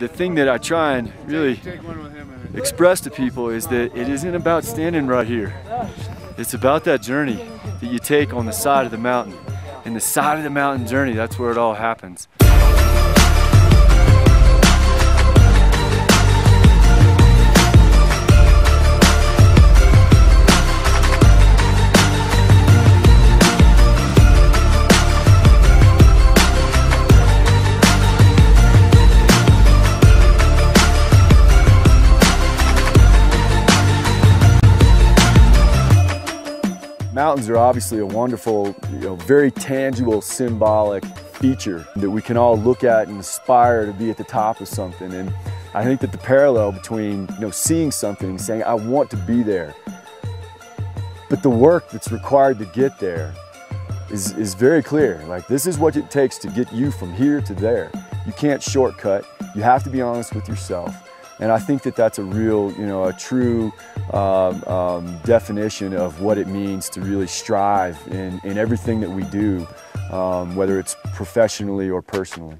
the thing that I try and really express to people is that it isn't about standing right here. It's about that journey that you take on the side of the mountain. And the side of the mountain journey, that's where it all happens. Mountains are obviously a wonderful, you know, very tangible, symbolic feature that we can all look at and aspire to be at the top of something. And I think that the parallel between, you know, seeing something and saying, I want to be there, but the work that's required to get there is, is very clear. Like this is what it takes to get you from here to there. You can't shortcut. You have to be honest with yourself. And I think that that's a real, you know, a true um, um, definition of what it means to really strive in, in everything that we do, um, whether it's professionally or personally.